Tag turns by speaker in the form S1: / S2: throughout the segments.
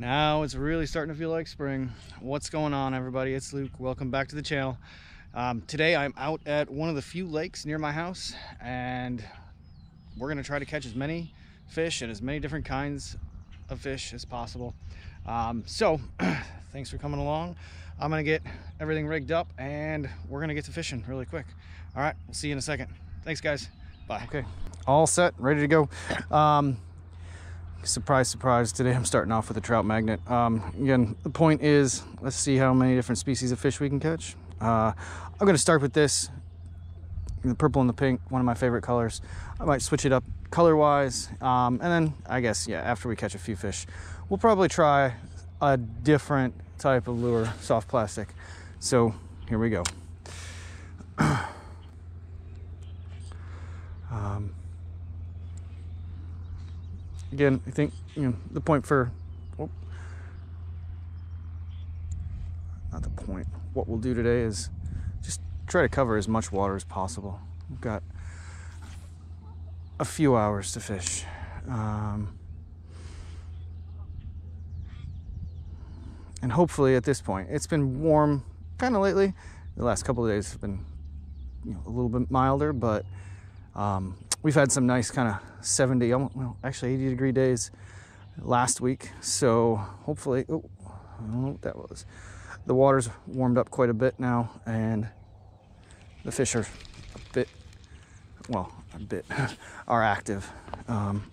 S1: Now it's really starting to feel like spring. What's going on everybody? It's Luke. Welcome back to the channel. Um, today I'm out at one of the few lakes near my house and we're gonna try to catch as many fish and as many different kinds of fish as possible. Um, so thanks for coming along. I'm gonna get everything rigged up and we're gonna get to fishing really quick. All right, we'll see you in a second. Thanks guys, bye. Okay, all set, ready to go. Um, surprise surprise today i'm starting off with a trout magnet. Um, again the point is let's see how many different species of fish we can catch. Uh, i'm going to start with this the purple and the pink one of my favorite colors. I might switch it up color wise um, and then i guess yeah after we catch a few fish we'll probably try a different type of lure soft plastic. So here we go um, again, I think you know the point for oh, not the point. What we'll do today is just try to cover as much water as possible. We've got a few hours to fish. Um, and hopefully at this point, it's been warm kind of lately. The last couple of days have been you know, a little bit milder, but um, we've had some nice kind of 70, well, actually 80 degree days last week. So hopefully, oh, I don't know what that was. The water's warmed up quite a bit now, and the fish are a bit, well, a bit, are active. Um,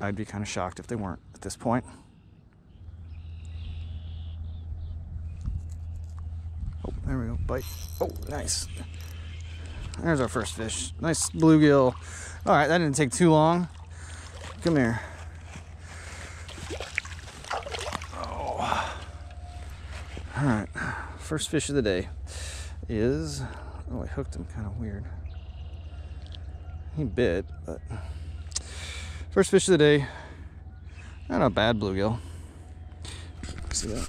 S1: I'd be kind of shocked if they weren't at this point. Oh, there we go, bite. Oh, nice. There's our first fish. Nice bluegill. All right, that didn't take too long. Come here. Oh. All right, first fish of the day is, oh, I hooked him kind of weird. He bit, but first fish of the day, not a bad bluegill. See that?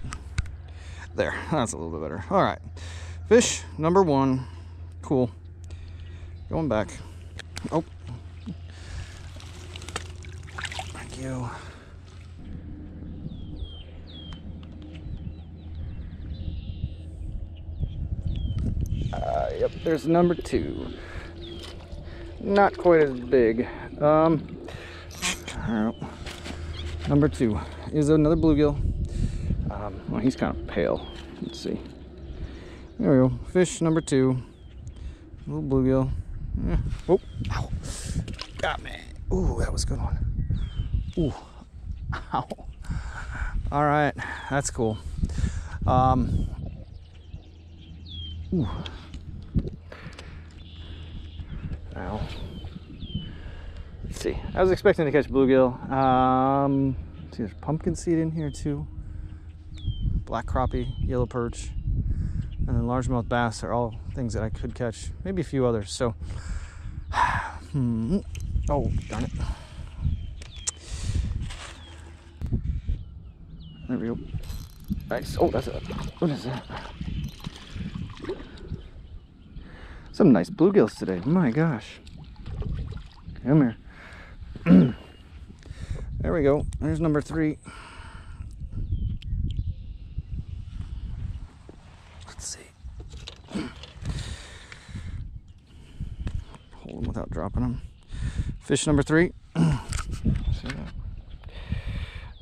S1: There, that's a little bit better. All right, fish number one, cool. Going back. Oh. Thank you. Uh, yep, there's number two. Not quite as big. Um, number two is another bluegill. Um, well, he's kind of pale. Let's see. There we go. Fish number two. Little bluegill. Oh, ow. Got me. Ooh, that was a good one. Ooh, ow. All right, that's cool. Um, ooh. Ow. Let's see. I was expecting to catch bluegill. Um, see, there's pumpkin seed in here too. Black crappie, yellow perch, and then largemouth bass are all things that I could catch. Maybe a few others. So, hmm. oh, darn it. There we go. Nice. Oh, that's it. What is that? Some nice bluegills today. My gosh. Come here. there we go. There's number three. Dropping them. Fish number three.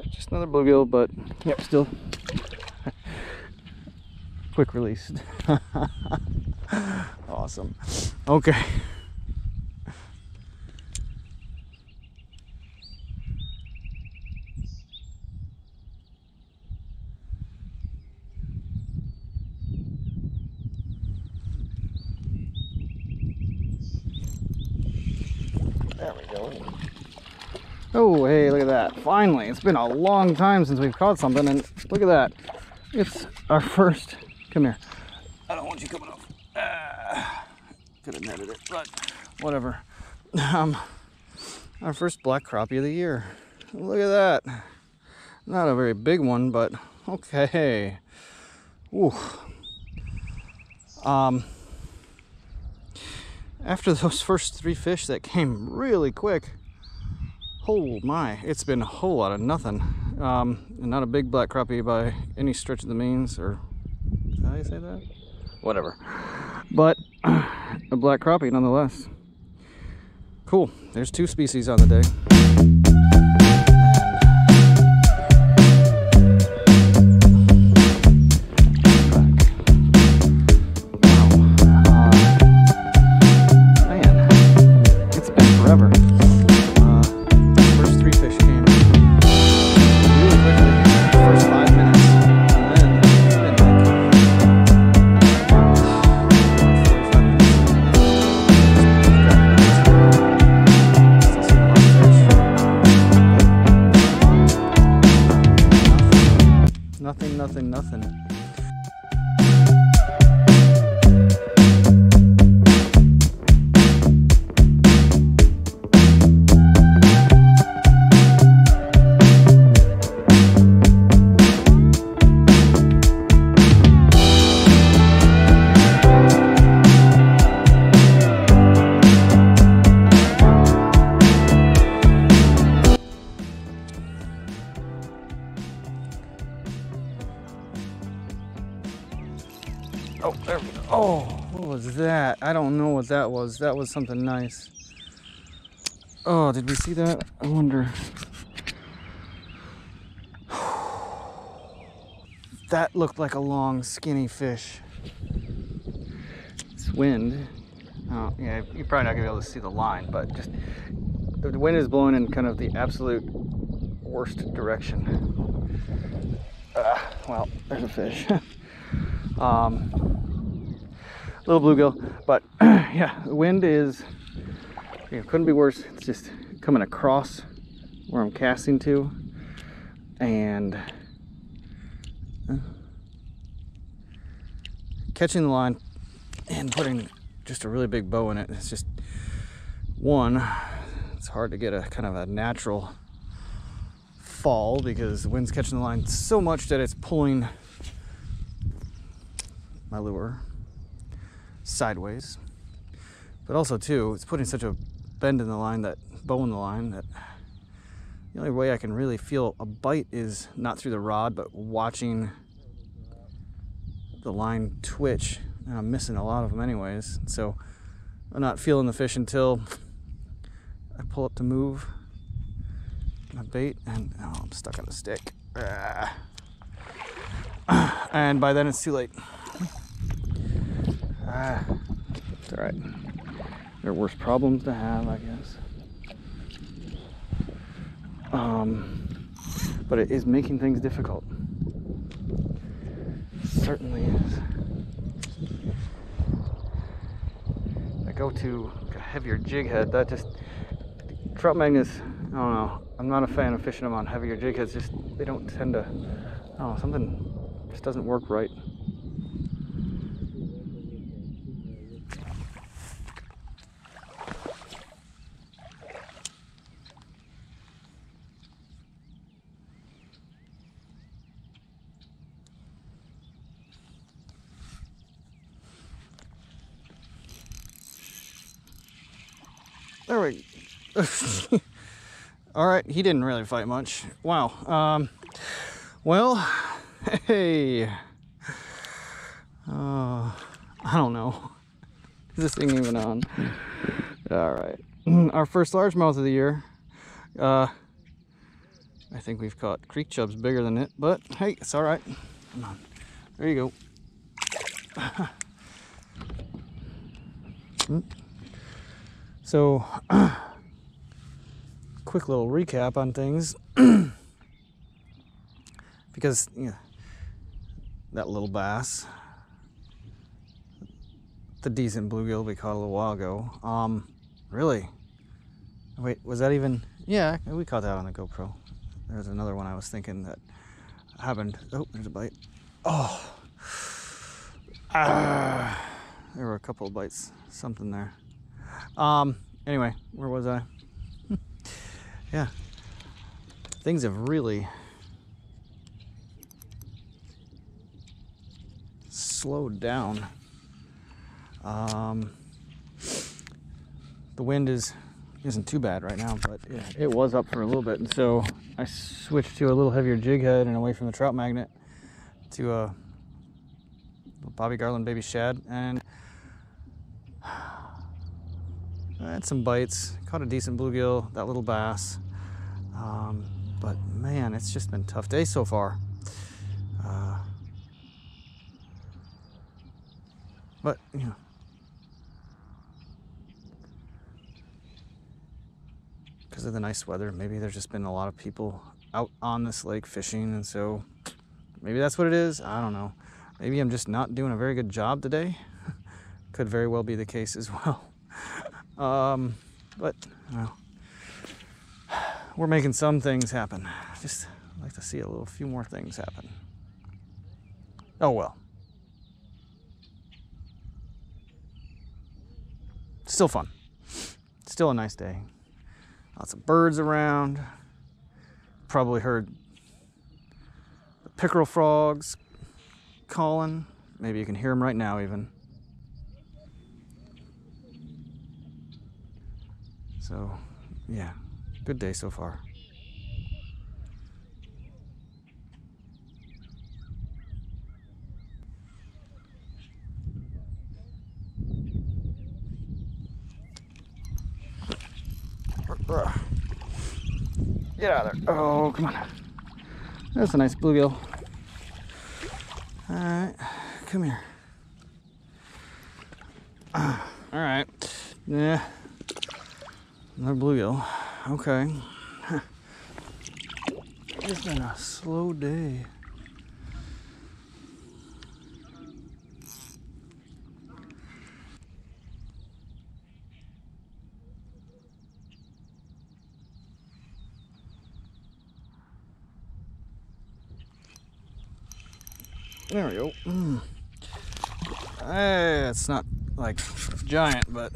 S1: Just another bluegill, but yep, still quick release. awesome. Okay. There we go. Oh, hey, look at that. Finally, it's been a long time since we've caught something, and look at that. It's our first, come here. I don't want you coming off. Uh, could have netted it, but whatever. Um, our first black crappie of the year. Look at that. Not a very big one, but okay. Ooh. Um, after those first three fish that came really quick, oh my, it's been a whole lot of nothing. Um, not a big black crappie by any stretch of the means, or how you say that? Whatever. But a black crappie nonetheless. Cool. There's two species on the day. Oh, there we go. Oh, what was that? I don't know what that was. That was something nice. Oh, did we see that? I wonder. That looked like a long, skinny fish. It's wind. Oh, yeah, you're probably not gonna be able to see the line, but just the wind is blowing in kind of the absolute worst direction. Ah, well, there's a fish. um, little bluegill, but yeah, the wind is you know, couldn't be worse. It's just coming across where I'm casting to, and uh, catching the line and putting just a really big bow in it. It's just one. It's hard to get a kind of a natural fall because the wind's catching the line so much that it's pulling my lure sideways. But also too, it's putting such a bend in the line that bow in the line that the only way I can really feel a bite is not through the rod, but watching the line twitch. And I'm missing a lot of them anyways. So I'm not feeling the fish until I pull up to move my bait and oh, I'm stuck on a stick. Ah. And by then it's too late. Ah, it's all right. There are worse problems to have, I guess. Um, but it is making things difficult. certainly is. I go to a heavier jig head. That just trout magnets. I don't know. I'm not a fan of fishing them on heavier jig heads. Just they don't tend to. Know. Something just doesn't work right. There we go. All right, he didn't really fight much. Wow. Um, well, hey. Uh, I don't know. Is this thing even on? All right. Our first largemouth of the year. Uh, I think we've caught creek chubs bigger than it, but hey, it's all right. Come on. There you go. Hmm. So, quick little recap on things. because, that little bass, the decent bluegill we caught a little while ago, um, really, wait, was that even, yeah, we caught that on the GoPro. There's another one I was thinking that happened. Oh, there's a bite. Oh, ah, there were a couple of bites, something there. Um, anyway, where was I? yeah. Things have really slowed down. Um, the wind is isn't too bad right now, but it, it was up for a little bit. And so I switched to a little heavier jig head and away from the trout magnet to a Bobby Garland baby shad. And I some bites, caught a decent bluegill, that little bass. Um, but man, it's just been tough day so far. Uh, but, you know, because of the nice weather, maybe there's just been a lot of people out on this lake fishing, and so maybe that's what it is. I don't know. Maybe I'm just not doing a very good job today. Could very well be the case as well. Um, but, well, we're making some things happen. Just like to see a little few more things happen. Oh well. Still fun. Still a nice day. Lots of birds around. Probably heard the pickerel frogs calling. Maybe you can hear them right now, even. So, yeah, good day so far. Get out of there. Oh, come on. That's a nice bluegill. All right, come here. Ah. All right. Yeah. Another bluegill. Okay. It's been a slow day. There we go. Mm. Hey, it's not like giant, but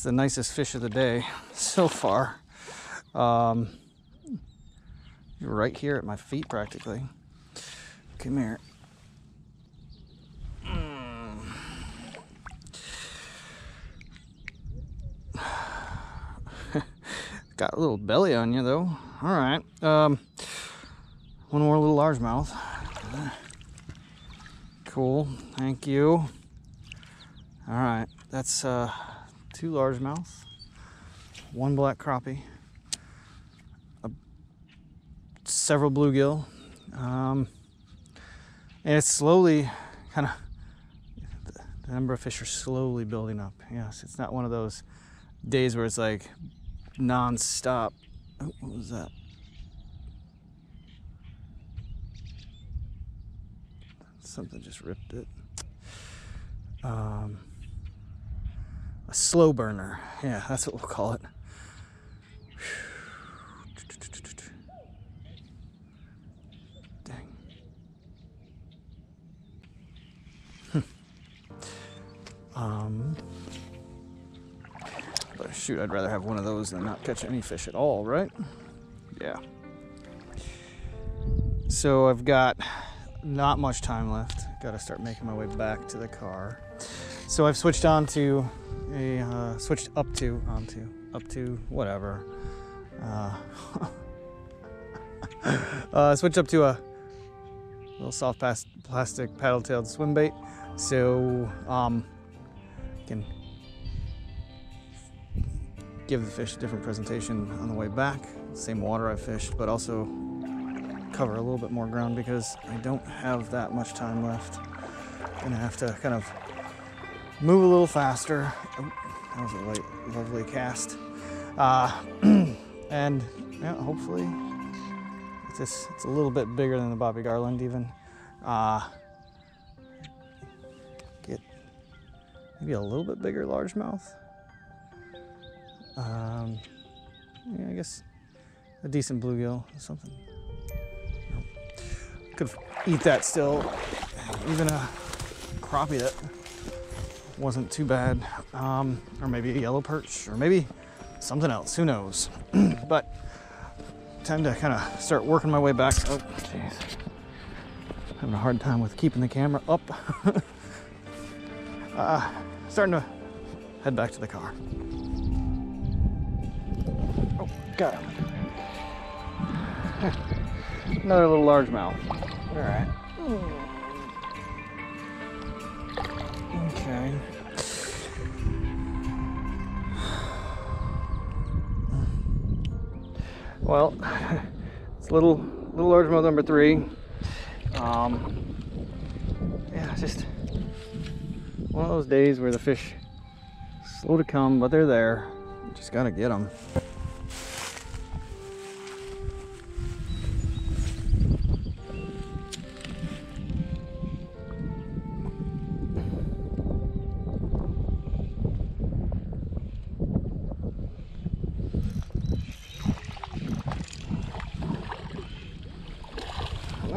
S1: it's the nicest fish of the day so far. Um, right here at my feet, practically. Come here. Mm. Got a little belly on you, though. All right. Um, one more little largemouth. Cool, thank you. All right, that's uh, two largemouth, one black crappie, a, several bluegill, um, and it's slowly kind of the, the number of fish are slowly building up. Yes, it's not one of those days where it's like non-stop. Oh, what was that? something just ripped it. Um, a slow burner. Yeah, that's what we'll call it. Dang. um, but shoot, I'd rather have one of those than not catch any fish at all, right? Yeah. So I've got not much time left. Got to start making my way back to the car. So I've switched on to a uh, switched up to onto up to whatever. Uh, uh, switched up to a little soft plastic paddle-tailed swim bait, so um, can give the fish a different presentation on the way back. Same water I fished, but also cover a little bit more ground because I don't have that much time left. Gonna have to kind of move a little faster. Oh, that was a light, lovely cast. Uh, and yeah, hopefully it's, just, it's a little bit bigger than the Bobby Garland even. Uh, get maybe a little bit bigger largemouth. Um, yeah, I guess a decent bluegill or something could eat that still. Even a crappie that wasn't too bad. Um, or maybe a yellow perch, or maybe something else. Who knows? but time to kind of start working my way back. Oh, jeez. Having a hard time with keeping the camera up. uh, starting to head back to the car. Oh, got him. Another little largemouth. All right. Well, it's a little little largemouth number three. Um, yeah, just one of those days where the fish slow to come, but they're there. Just gotta get them.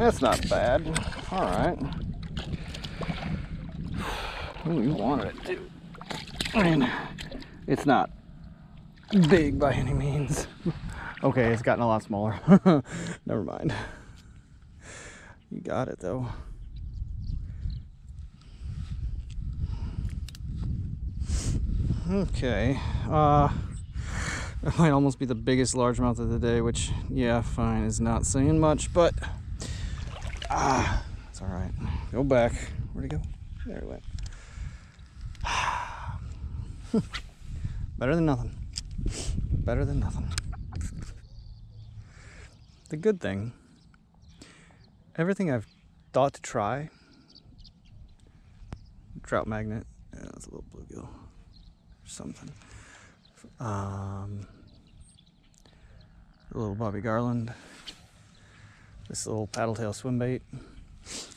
S1: That's not bad. All right. Oh, you wanted it mean, it's not big by any means. Okay, it's gotten a lot smaller. Never mind. You got it though. Okay. Uh that might almost be the biggest largemouth of the day, which yeah, fine, is not saying much, but ah, it's all right. Go back. Where'd he go? There he went. Better than nothing. Better than nothing. The good thing, everything I've thought to try, trout magnet, yeah, that's a little bluegill, something. Um, a little Bobby Garland, this little paddle tail swim bait.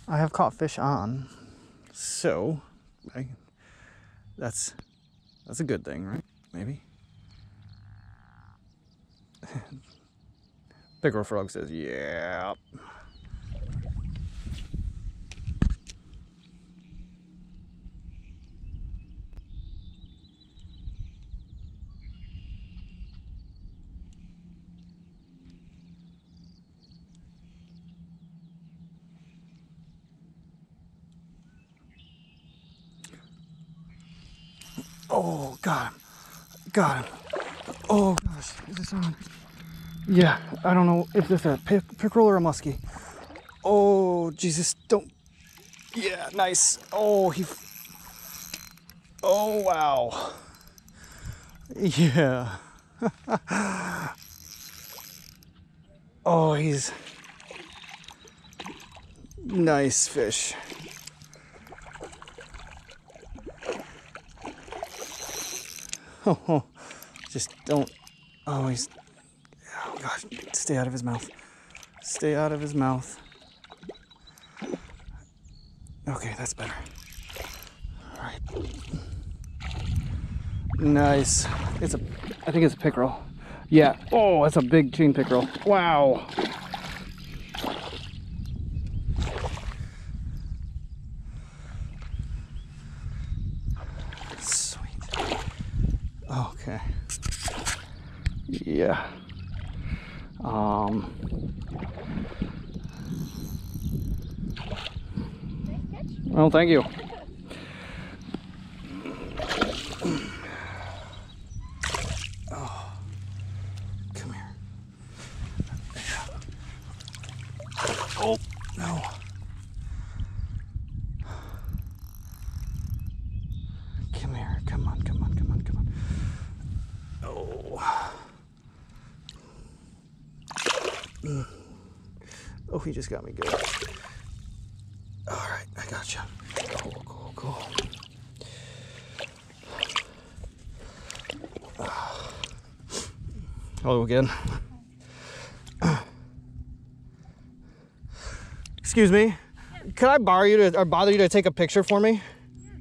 S1: I have caught fish on, so I, that's that's a good thing, right? Maybe. Pickerel Frog says, yeah. Oh, got him. Got him. Oh gosh, is this on? Yeah, I don't know if this is a pick, pickerel or a muskie. Oh, Jesus, don't. Yeah, nice. Oh, he. Oh, wow. Yeah. oh, he's. Nice fish. Oh, just don't. He's. Oh gosh, stay out of his mouth. Stay out of his mouth. Okay, that's better. All right. Nice. It's a. I think it's a pickerel. Yeah. Oh, that's a big chain pickerel. Wow. Okay. Yeah. Um. Well, thank you. Oh, come here. Oh, no. Come here. Come on, come on, come on, come on. Oh. Mm. Oh, he just got me good. All right, I got you. Cool, cool, cool. Hello again. Excuse me. Could I borrow you to or bother you to take a picture for me?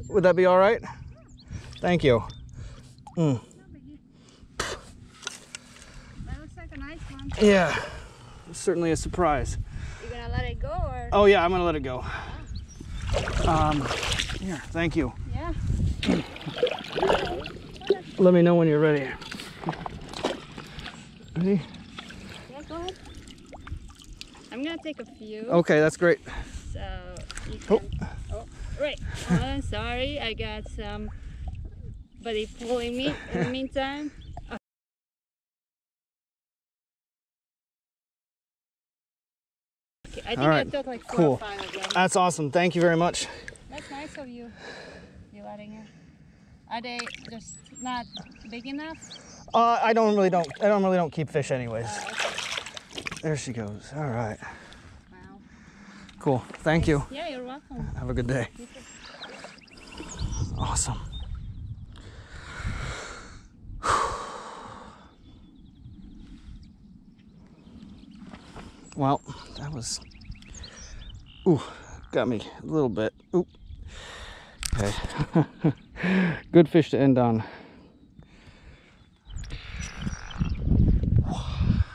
S1: Would that be all right? Thank you. Mm.
S2: That looks like a nice one.
S1: Yeah, certainly a surprise.
S2: You gonna let it go or?
S1: Oh yeah, I'm gonna let it go. Um, here, thank you.
S2: Yeah.
S1: Let me know when you're ready. Ready?
S2: Yeah, go ahead. I'm gonna take a few.
S1: Okay, that's great.
S2: So you
S1: Oh.
S2: can. Oh, right. Hold on, sorry, I got some buddy pulling me in the meantime. I think
S1: All right.
S2: I took like four
S1: Cool.
S2: or five of them.
S1: That's awesome. Thank you very much.
S2: That's nice of you. You letting her. Are they just not big enough?
S1: Uh, I don't really don't I don't really don't keep fish anyways.
S2: Uh, okay.
S1: There she goes. All right.
S2: Wow.
S1: Cool. Thank you.
S2: Yeah, you're welcome.
S1: Have a good day. Awesome. Well, that was. Ooh, got me a little bit. Ooh. Okay. Good fish to end on.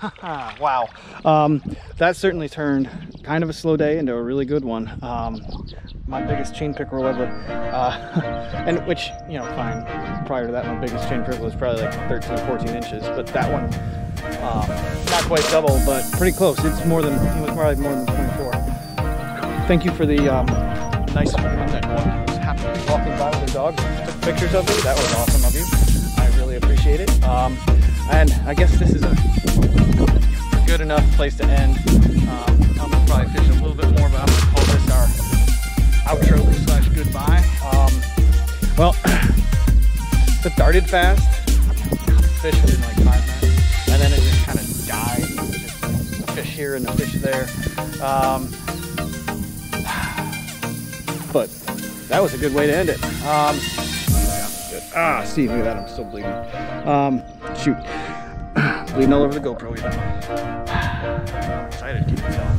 S1: wow. Um, that certainly turned kind of a slow day into a really good one. Um, my biggest chain pickerel ever. Uh, and which, you know, fine. Prior to that, my biggest chain pickerel was probably like 13, 14 inches. But that one, um, not quite double, but pretty close. It's more than, it was probably more than 24. Thank you for the um, nice one that one was happily walking by with a dog. Took pictures of me. That was awesome of you. I really appreciate it. Um, and I guess this is a good enough place to end. Um, I'm gonna probably fish a little bit more, but I'm gonna call this our outro slash goodbye. Um, well, it started fast, fish within like five minutes, and then it just kind of died. Fish here and a fish there. Um, that was a good way to end it. Um, yeah. Ah, see, look at that, I'm still bleeding. Um, shoot. bleeding all over the GoPro even. I'm excited,